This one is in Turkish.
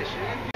beşinin